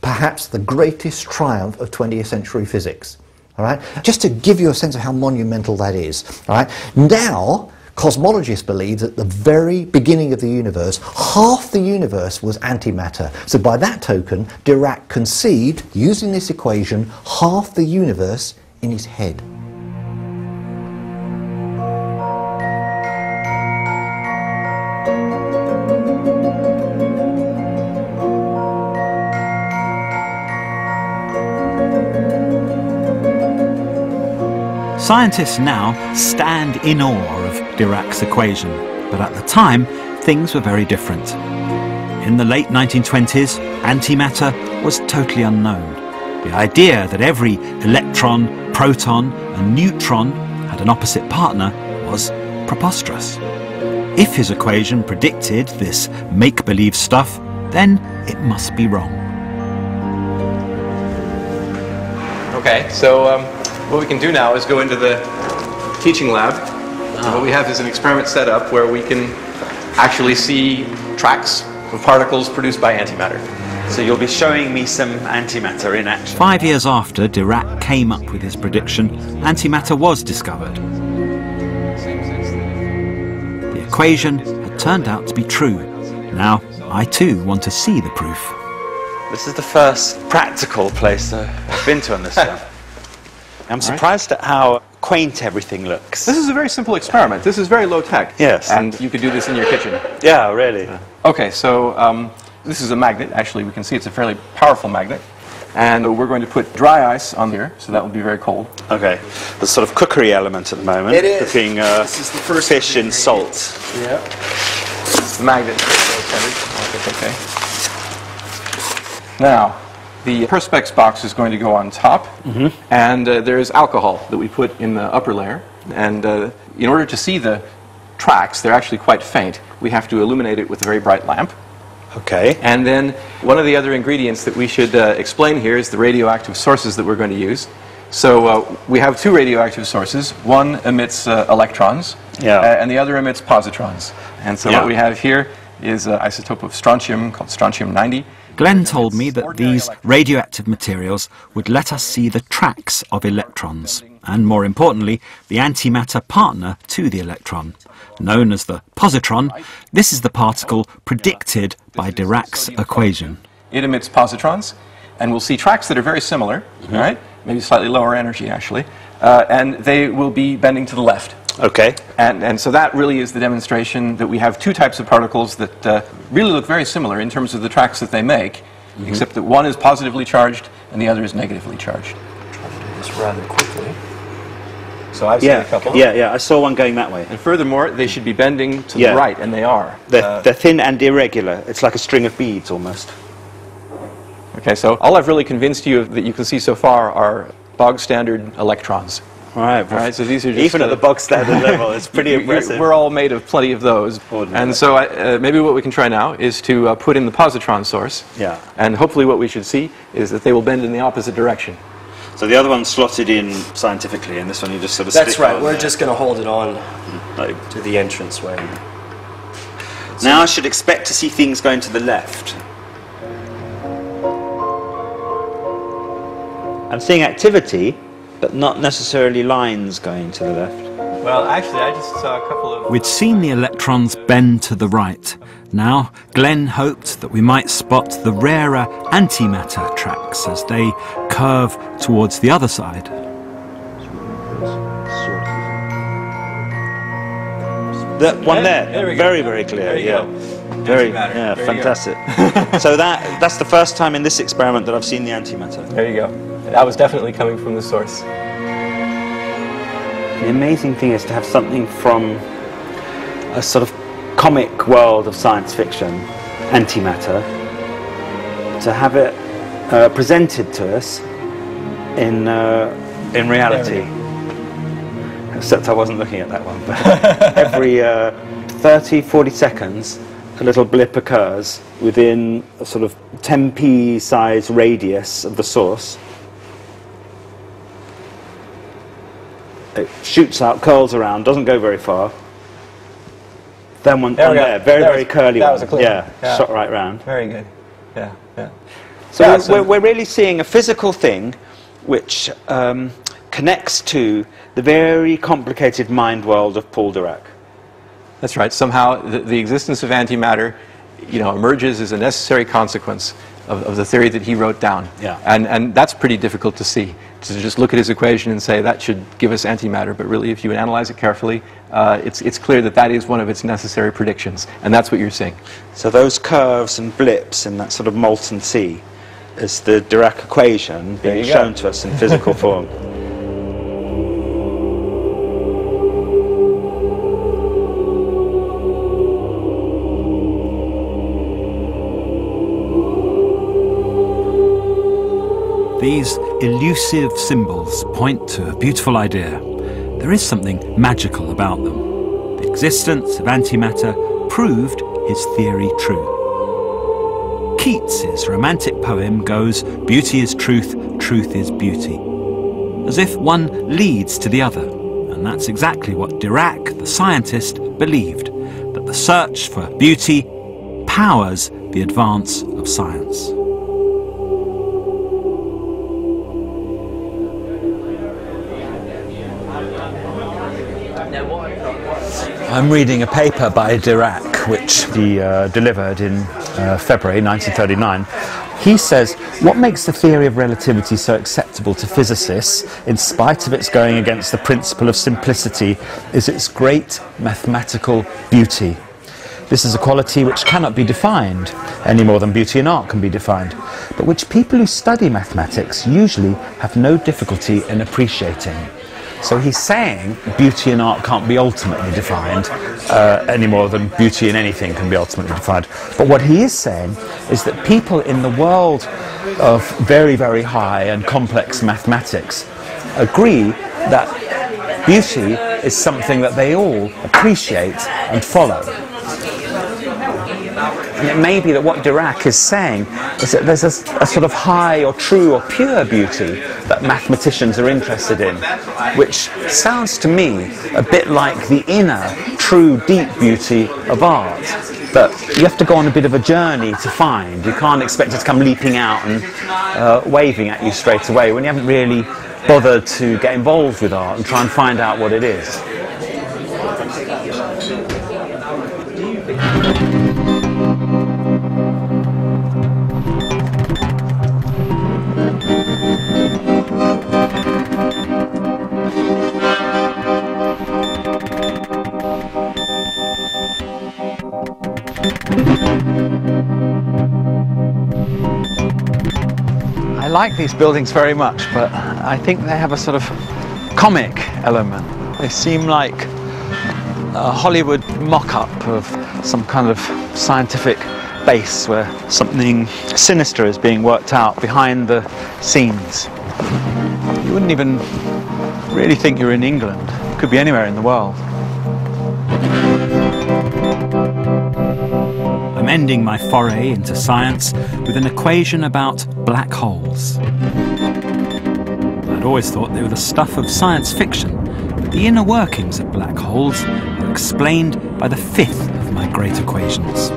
perhaps the greatest triumph of 20th century physics. All right? Just to give you a sense of how monumental that is. All right? Now, cosmologists believe that at the very beginning of the universe, half the universe was antimatter. So by that token, Dirac conceived, using this equation, half the universe in his head. Scientists now stand in awe of Dirac's equation, but at the time, things were very different. In the late 1920s, antimatter was totally unknown. The idea that every electron, proton, and neutron had an opposite partner was preposterous. If his equation predicted this make believe stuff, then it must be wrong. Okay, so um, what we can do now is go into the teaching lab. And What we have is an experiment set up where we can actually see tracks of particles produced by antimatter. So you'll be showing me some antimatter in action. Five years after Dirac came up with his prediction, antimatter was discovered. The equation had turned out to be true. Now, I too want to see the proof. This is the first practical place I've been to on this one. I'm surprised at how quaint everything looks. This is a very simple experiment. This is very low tech. Yes. And you could do this in your kitchen. Yeah, really. Okay, so um, this is a magnet. Actually, we can see it's a fairly powerful magnet. And we're going to put dry ice on here, so that will be very cold. Okay. The sort of cookery element at the moment. It is. Cooking uh, This is the first fish in salt. Yeah. The magnet. Okay. Now, the Perspex box is going to go on top, and uh, there's alcohol that we put in the upper layer. And uh, in order to see the tracks, they're actually quite faint. We have to illuminate it with a very bright lamp. Okay. And then one of the other ingredients that we should uh, explain here is the radioactive sources that we're going to use. So uh, we have two radioactive sources. One emits uh, electrons, Yeah. uh, and the other emits positrons. And so Yeah. what we have here is an isotope of strontium called strontium-90. Glenn told me that these radioactive materials would let us see the tracks of electrons, and more importantly, the antimatter partner to the electron. Known as the positron, this is the particle predicted by Dirac's equation. It emits positrons, and we'll see tracks that are very similar, right? Maybe slightly lower energy, actually. Uh, and they will be bending to the left. Okay. And, and so that really is the demonstration that we have two types of particles that uh, really look very similar in terms of the tracks that they make, except that one is positively charged and the other is negatively charged. This rather quickly. So I've seen Yeah, a couple. yeah, yeah. I saw one going that way. And furthermore, they should be bending to Yeah. the right, and they are. They're, Uh, they're thin and irregular. It's like a string of beads almost. okay, so all I've really convinced you of that you can see so far are bog standard electrons. All right. All right, so these are just Even at the bog standard level, it's pretty you- you- impressive. We're all made of plenty of those. Ordinary. And so I, uh, maybe what we can try now is to uh, put in the positron source. Yeah. And hopefully what we should see is that they will bend in the opposite direction. So the other one's slotted in scientifically, and this one you just sort of That's stick right. on We're there. just going to hold it on Like, to the entranceway. now I should expect to see things going to the left. I'm seeing activity, but not necessarily lines going to the left. Well, actually, I just saw a couple of... We'd seen the electrons bend to the right. Now, Glenn hoped that we might spot the rarer antimatter tracks as they curve towards the other side. That one there, there we go. very, very clear. There you yeah, go. very, yeah, There fantastic. so that that's the first time in this experiment that I've seen the antimatter. There you go. That was definitely coming from the source. The amazing thing is to have something from a sort of comic world of science fiction, antimatter, to have it uh, presented to us in uh, in reality. Except I wasn't looking at that one. But every uh, 30, 40 seconds, a little blip occurs within a sort of 10p size radius of the source. It shoots out, curls around, doesn't go very far. Then one There on there, very, That very was- curly that one. was a clear yeah, one. Yeah. shot right round. Very good. Yeah, yeah. So, Yeah, we're, so- we're, we're really seeing a physical thing which um, connects to the very complicated mind world of Paul Dirac. That's right. Somehow the, the existence of antimatter, you know, emerges as a necessary consequence of, of the theory that he wrote down. Yeah. And, and that's pretty difficult to see, to just look at his equation and say that should give us antimatter. But really, if you analyze it carefully, uh, it's, it's clear that that is one of its necessary predictions. And that's what you're seeing. So those curves and blips in that sort of molten sea is the Dirac equation being you go. shown to us in physical form. These elusive symbols point to a beautiful idea. There is something magical about them. The existence of antimatter proved his theory true. Keats's romantic poem goes, Beauty is truth, truth is beauty. As if one leads to the other. And that's exactly what Dirac, the scientist, believed that the search for beauty powers the advance of science. I'm reading a paper by Dirac, which he uh, delivered in uh, February 1939. He says, What makes the theory of relativity so acceptable to physicists, in spite of its going against the principle of simplicity, is its great mathematical beauty. This is a quality which cannot be defined, any more than beauty in art can be defined, but which people who study mathematics usually have no difficulty in appreciating. So he's saying beauty in art can't be ultimately defined uh, any more than beauty in anything can be ultimately defined. But what he is saying is that people in the world of very, very high and complex mathematics agree that beauty is something that they all appreciate and follow. And it may be that what Dirac is saying is that there's a, a, sort of high or true or pure beauty that mathematicians are interested in, which sounds to me a bit like the inner, true, deep beauty of art. But you have to go on a bit of a journey to find. You can't expect it to come leaping out and uh, waving at you straight away when you haven't really bothered to get involved with art and try and find out what it is. Like these buildings very much, but I think they have a sort of comic element. They seem like a Hollywood mock-up of some kind of scientific base where something sinister is being worked out behind the scenes. You wouldn't even really think you're in England. It could be anywhere in the world. Ending my foray into science with an equation about black holes. I'd always thought they were the stuff of science fiction, but the inner workings of black holes are explained by the fifth of my great equations.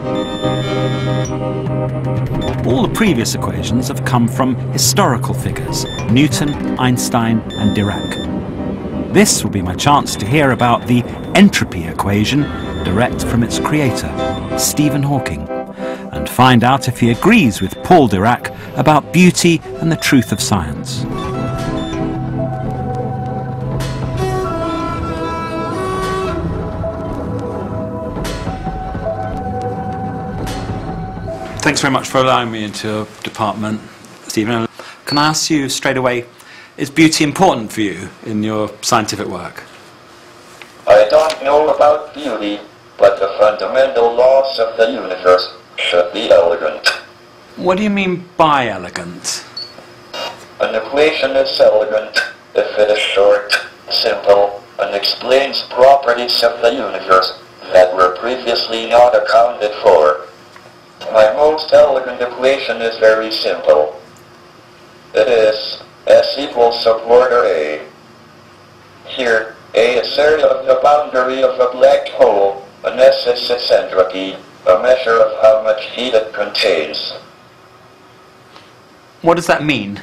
All the previous equations have come from historical figures Newton, Einstein, and Dirac. This will be my chance to hear about the entropy equation direct from its creator, Stephen Hawking, and find out if he agrees with Paul Dirac about beauty and the truth of science. Thanks very much for allowing me into your department, Stephen. Can I ask you straight away, is beauty important for you in your scientific work? I don't know about beauty, but the fundamental laws of the universe should be elegant. What do you mean by elegant? An equation is elegant if it is short, simple, and explains properties of the universe that were previously not accounted for. My most elegant equation is very simple. It is S equals sub order A. Here, A is area of the boundary of a black hole, and S is its entropy, a measure of how much heat it contains. What does that mean?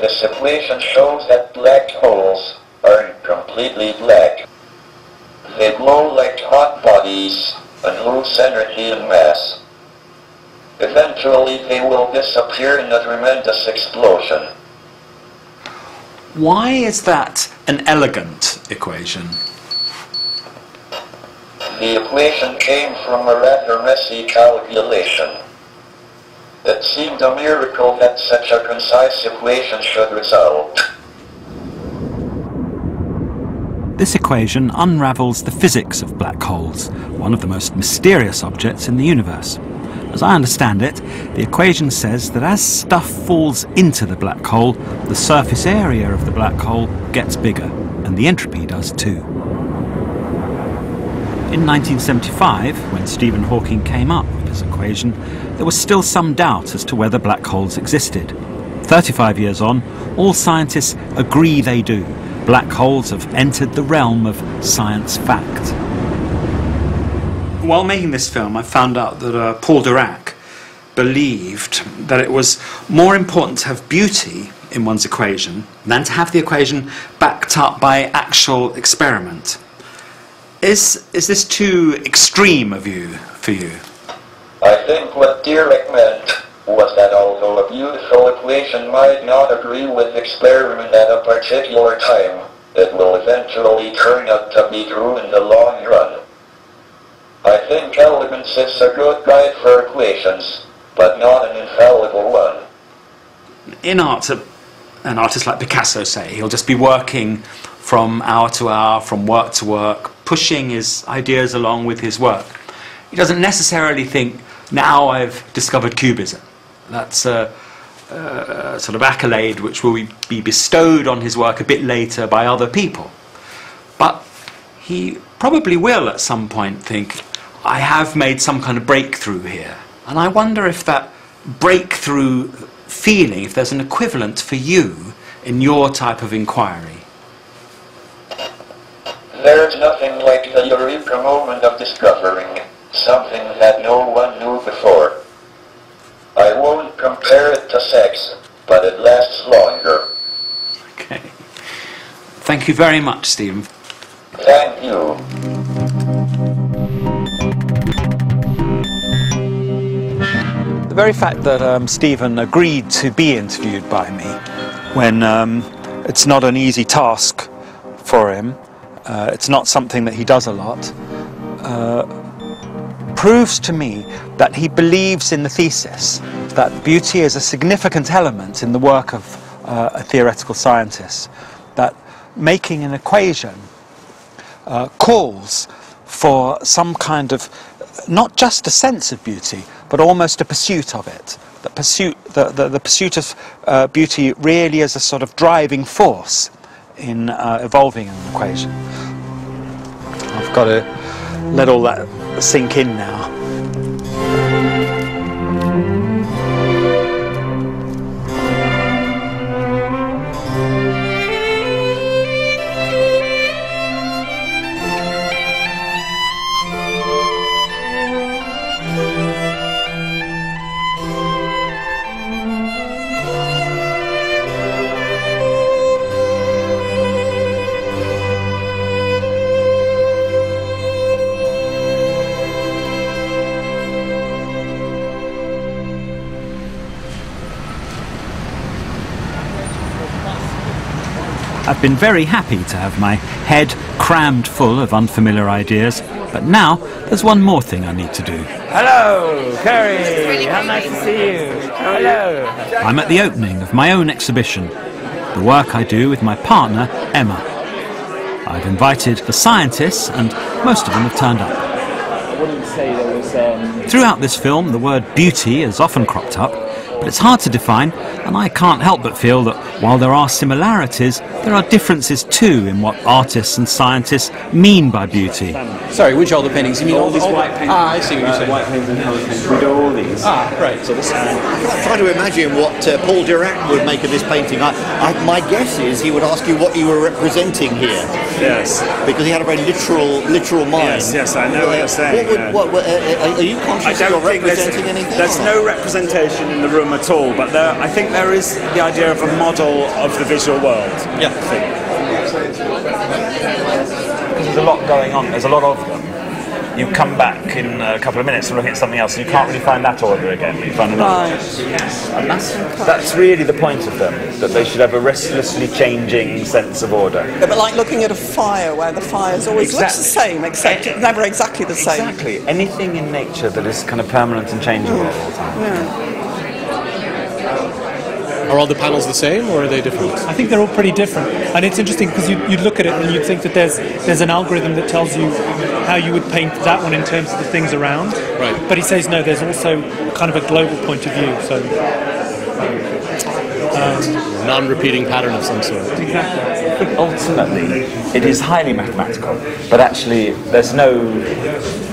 This equation shows that black holes aren't completely black. They glow like hot bodies and lose energy and mass. Eventually they will disappear in a tremendous explosion. Why is that an elegant equation? The equation came from a rather messy calculation. It seemed a miracle that such a concise equation should result. This equation unravels the physics of black holes, one of the most mysterious objects in the universe. As I understand it, the equation says that as stuff falls into the black hole, the surface area of the black hole gets bigger, and the entropy does too. In 1975, when Stephen Hawking came up with his equation, there was still some doubt as to whether black holes existed. 35 years on, all scientists agree they do. Black holes have entered the realm of science fact. While making this film, I found out that uh, Paul Dirac believed that it was more important to have beauty in one's equation than to have the equation backed up by actual experiment. Is, is this too extreme a view for you? I think what Dirac meant was that although a beautiful equation might not agree with experiment at a particular time, it will eventually turn out to be true in the long run. I think elegance is a good guide for equations, but not an infallible one. In art, a- an artist like Picasso, say, he'll just be working from hour to hour, from work to work, pushing his ideas along with his work. He doesn't necessarily think, now I've discovered cubism. That's a, a sort of accolade which will be bestowed on his work a bit later by other people. But he probably will at some point think, I have made some kind of breakthrough here. And I wonder if that breakthrough feeling, if there's an equivalent for you in your type of inquiry. There's nothing like the eureka moment of discovering something that no one knew before. I won't compare it to sex, but it lasts longer. Okay. Thank you very much, Stephen. Thank you. The very fact that um, Stephen agreed to be interviewed by me when um, it's not an easy task for him, uh, it's not something that he does a lot, uh, proves to me that he believes in the thesis that beauty is a significant element in the work of uh, a theoretical scientist. That making an equation uh, calls for some kind of not just a sense of beauty, but almost a pursuit of it. The pursuit, the, the, the pursuit of uh, beauty really is a sort of driving force in uh, evolving an equation. I've got to let all that sink in now. Been very happy to have my head crammed full of unfamiliar ideas, but now there's one more thing I need to do. Hello, Kerry. How nice to see you. Hello. I'm at the opening of my own exhibition, the work I do with my partner, Emma. I've invited the scientists, and most of them have turned up. I wouldn't say there was. Um... Throughout this film, the word beauty has often cropped up, but it's hard to define, and I can't help but feel that while there are similarities, there are differences too in what artists and scientists mean by beauty. Sorry, which older paintings? You mean all, these all white paintings? Ah, I see what you're saying. White paintings and colour paintings. We do all these. Ah, right. So this is. I try to imagine what uh, Paul Dirac would make of this painting. I, I, my guess is he would ask you what you were representing here. Yes. Because he had a very literal, literal mind. Yes, yes, I know what you're saying. What would, uh, what, what, uh, are you conscious I that don't you're think there's, representing anything? there's no representation in the room at all, but there, I think there is the idea of a model of the visual world. Yeah. I. There's a lot going on. There's a lot of them. You come back in a couple of minutes and look at something else, and you can't really find that order again. You find another. And that's, that's really the point of them, that they should have a restlessly changing sense of order. Yeah, but like looking at a fire where the fire's always looks the same, except it's never exactly the same. Exactly. Anything in nature that is kind of permanent and changeable Mm. all the time. Are all the panels the same, or are they different? I think they're all pretty different, and it's interesting because you you look at it and you'd think that there's there's an algorithm that tells you how you would paint that one in terms of the things around. Right. But he says no. There's also kind of a global point of view. So um, Non-repeating pattern of some sort. exactly. Ultimately, it is highly mathematical, but actually, there's no.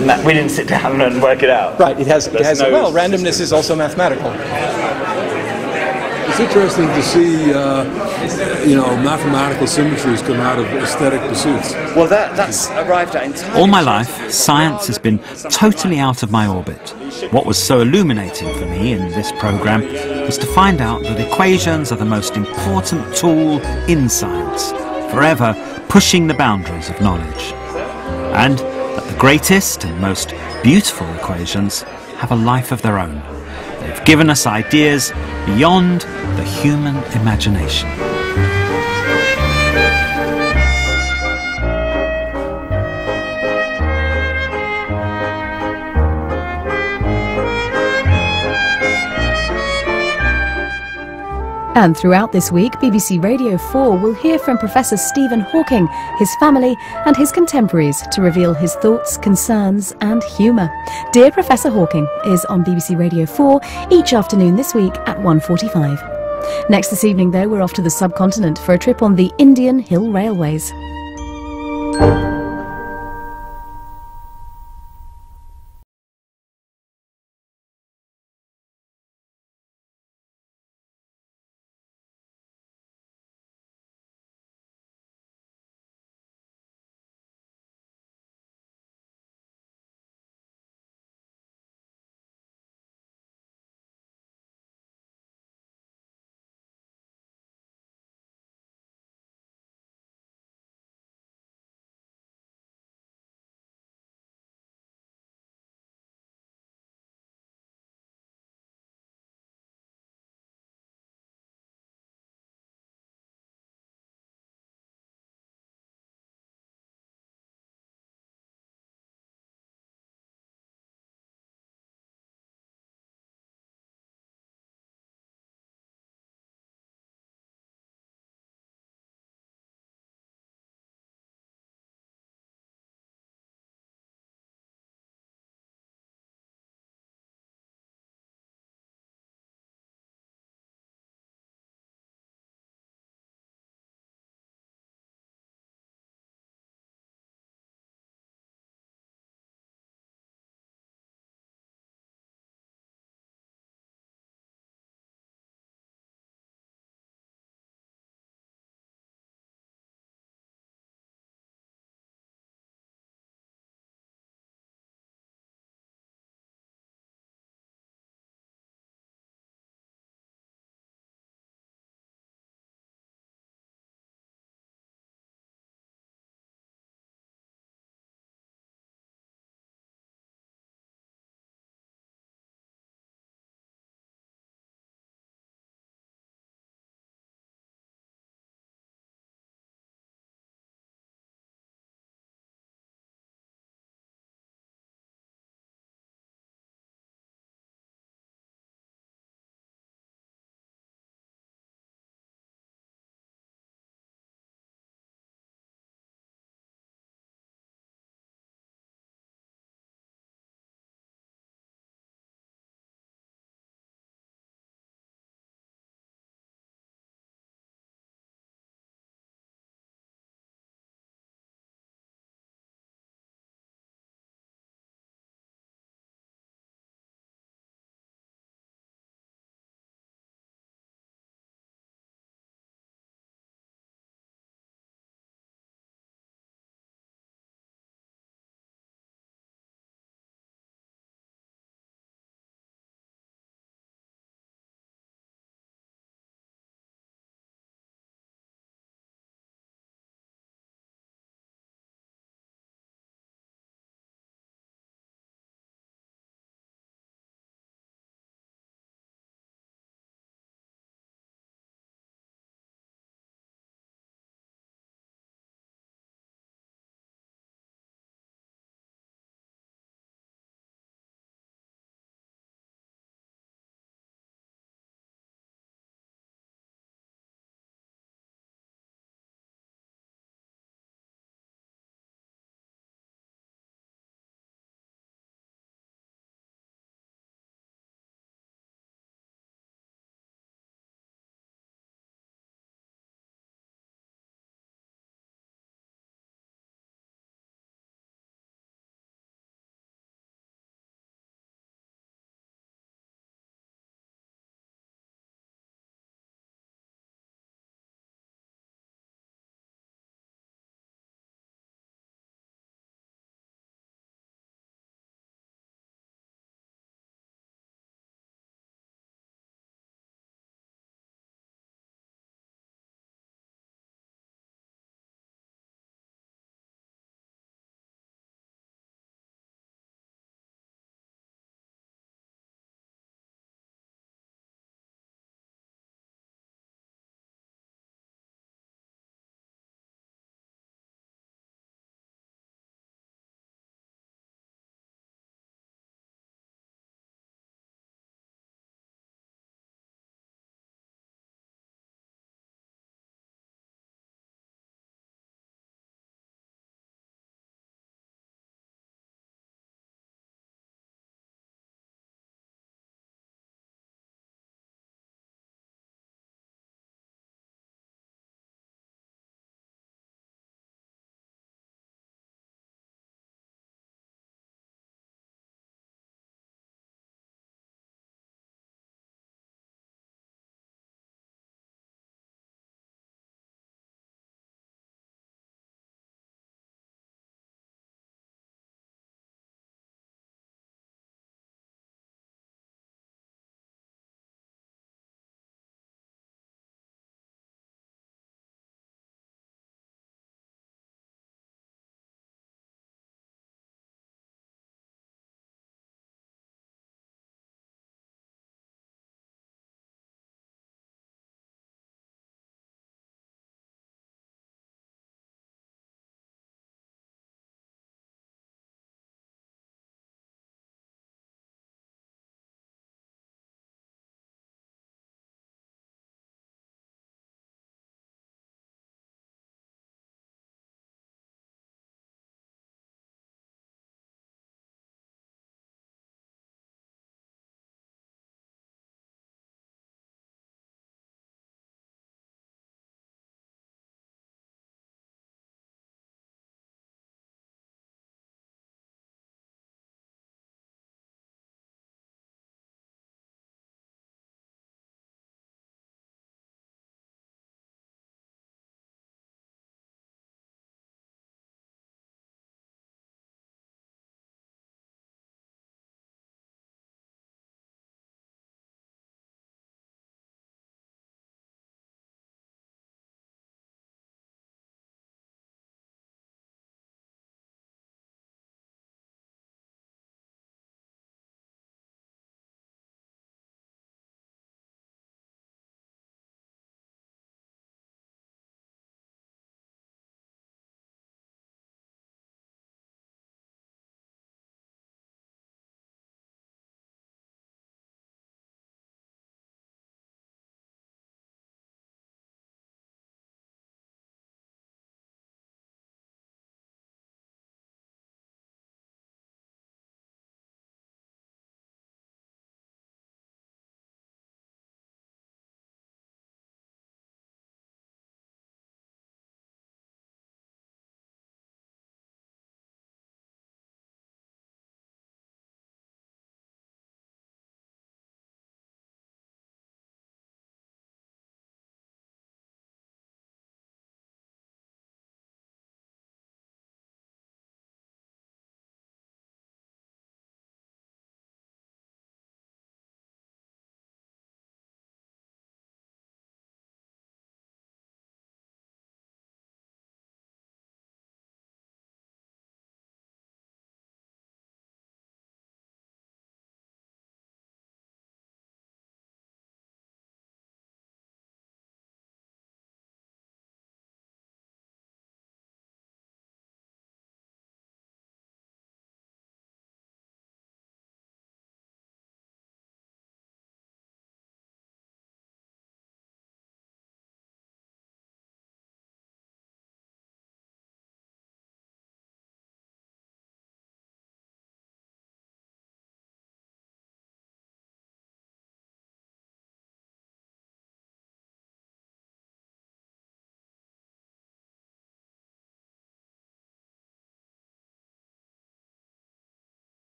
ma- We didn't sit down and work it out. Right. It has. It has. no well, randomness is also mathematical. It's interesting to see, uh, you know, mathematical symmetries come out of aesthetic pursuits. Well, that, that's arrived at entirely. All my life, science has been totally out of my orbit. What was so illuminating for me in this program was to find out that equations are the most important tool in science, forever pushing the boundaries of knowledge. And that the greatest and most beautiful equations have a life of their own. Given us ideas beyond the human imagination. And throughout this week, BBC Radio 4 will hear from Professor Stephen Hawking, his family, and his contemporaries to reveal his thoughts, concerns, and humour. Dear Professor Hawking is on BBC Radio 4 each afternoon this week at 1.45. Next this evening, though, we're off to the subcontinent for a trip on the Indian Hill Railways.